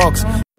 Hawks.